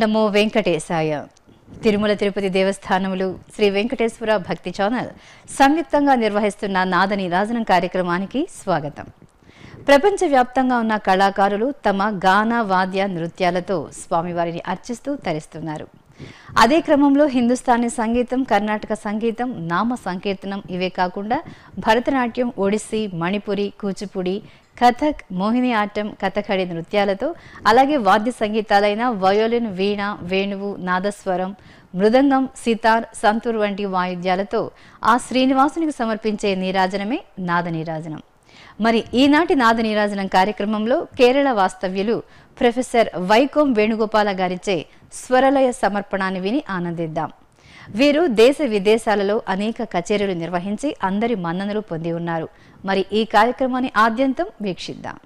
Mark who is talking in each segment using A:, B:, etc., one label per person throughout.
A: నమో వెంకటేశాయ. తిరుమల తిరుపతి దేవస్థానములు శ్రీ వెంకటేశ్వర భక్తి ఛానల్ సంయుక్తంగా నిర్వహిస్తున్న నాద రాజనం కార్యక్రమానికి స్వాగతం. ప్రపంచవ్యాప్తంగా ఉన్న కళాకారులు తమ గాన వాద్య నృత్యాలతో స్వామివారిని అర్చిస్తూ తరిస్తున్నారు. అదే క్రమంలో హిందుస్థానీ సంగీతం కర్ణాటక సంగీతం నామ సంకీర్తనం ఇవే కాకుండా భరతనాట్యం ఒడిస్సీ మణిపురి కూచిపూడి కథక్ మోహిని ఆటం కథకళి నృత్యాలతో అలాగే వాద్య సంగీతాలైన వయోలిన్ వీణ వేణువు నాదస్వరం మృదంగం సితార్ సంతూర్ వంటి వాయిద్యాలతో ఆ శ్రీనివాసునికి సమర్పించే నీరాజనమే నాద నీరాజనం మరి ఈనాటి నాద నీరాజనం కార్యక్రమంలో కేరళ వాస్తవ్యులు ప్రొఫెసర్ వైకోం వేణుగోపాల గారిచే స్వరలయ సమర్పణాన్ని విని ఆనందిద్దాం. వీరు దేశ విదేశాలలో అనేక కచేరీలు నిర్వహించి అందరి మన్ననలు పొంది ఉన్నారు. మరి ఈ కార్యక్రమాన్ని ఆద్యంతం వీక్షిద్దాం.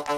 B: ఆ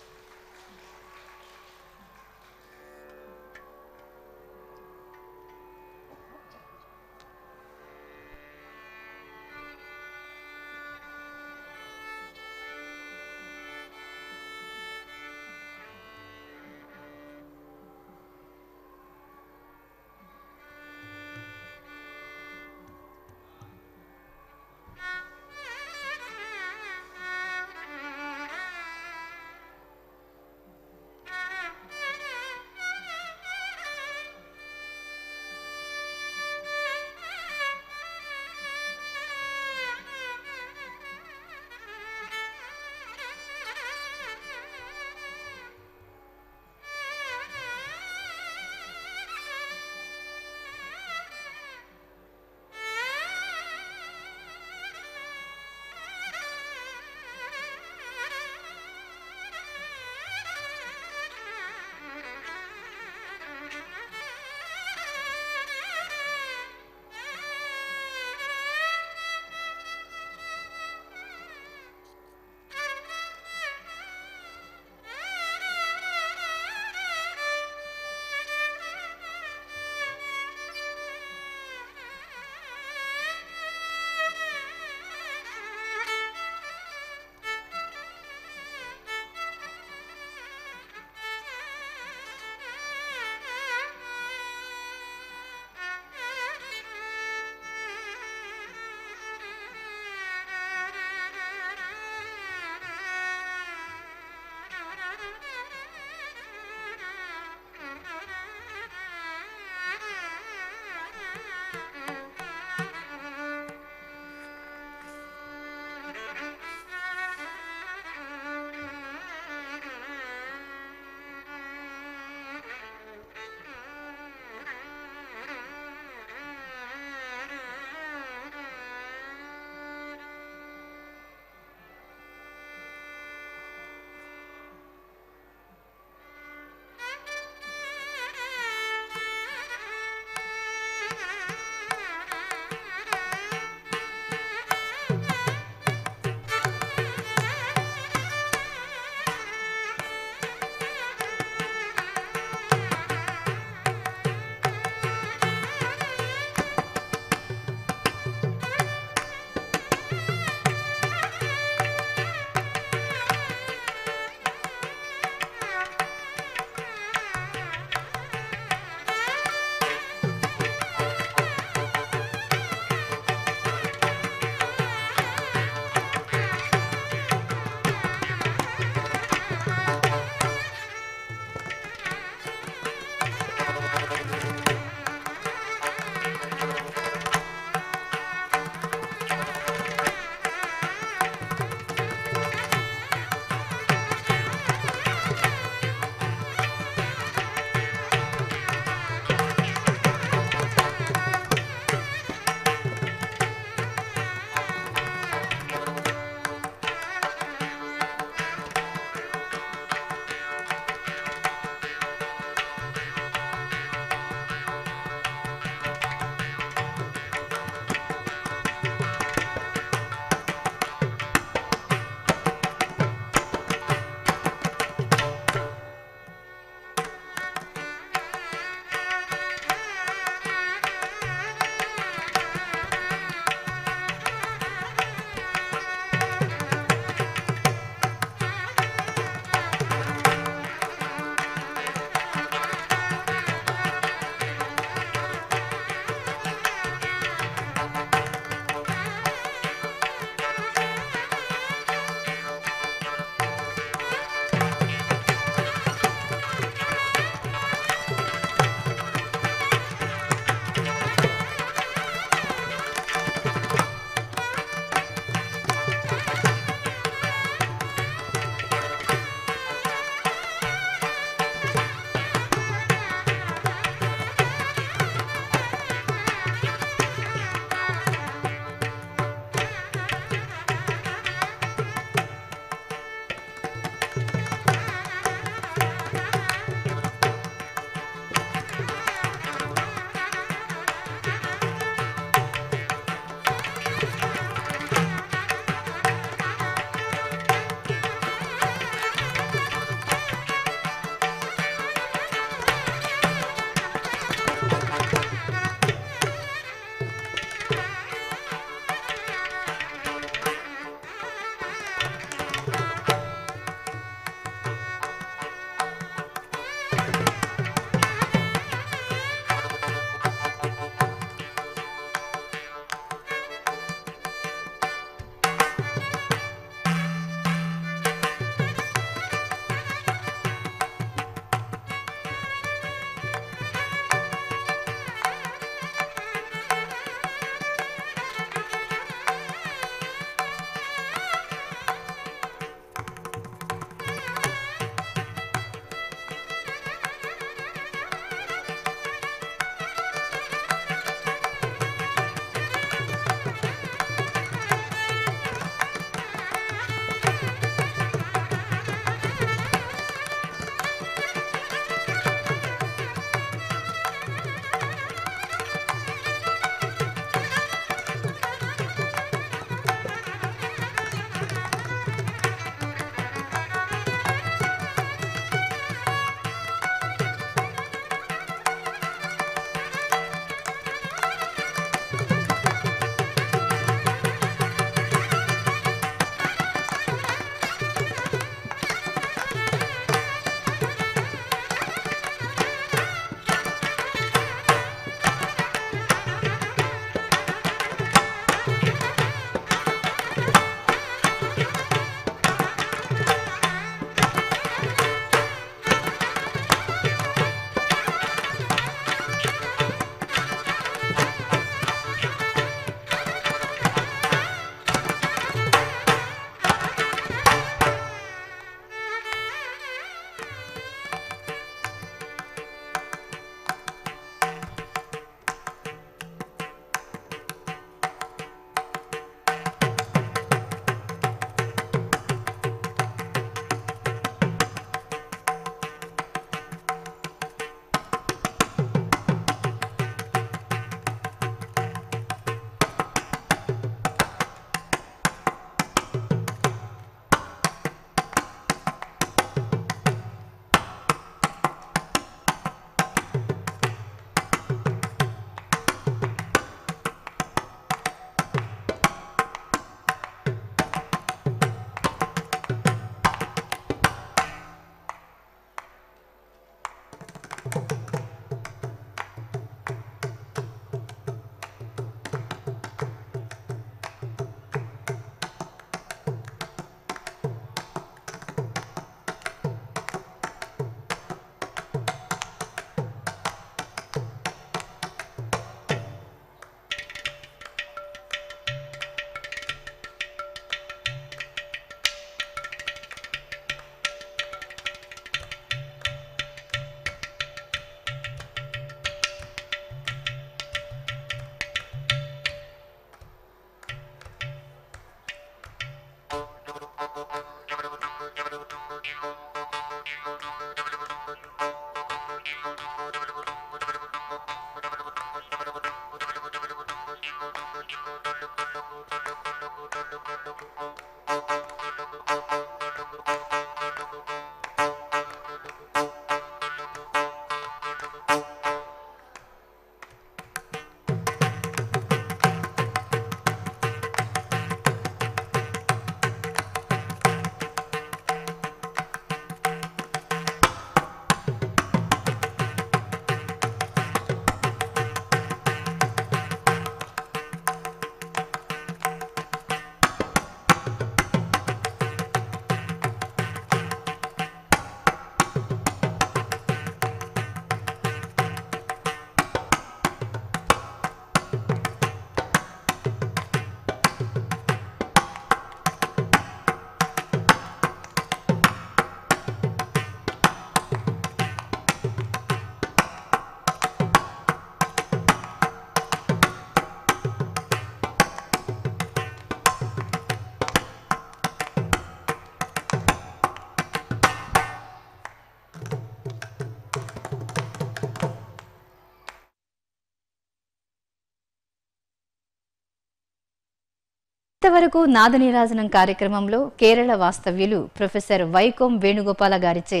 A: ఇంతవరకు నాదనీరాజనం కార్యక్రమంలో కేరళ వాస్తవ్యులు ప్రొఫెసర్ వైకోం వేణుగోపాల గారిచే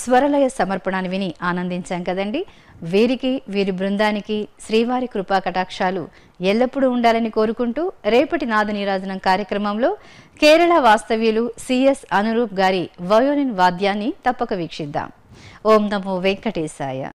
A: స్వరలయ సమర్పణాన్ని విని ఆనందించాం కదండి. వీరికి వీరి బృందానికి శ్రీవారి కృపా కటాక్షాలు ఎల్లప్పుడూ ఉండాలని కోరుకుంటూ రేపటి నాదనీరాజనం కార్యక్రమంలో కేరళ వాస్తవ్యులు సిఎస్ అనురూప్ గారి వయోలిన్ వాద్యాన్ని తప్పక వీక్షిద్దాం. ఓం నమో వెంకటేశాయ.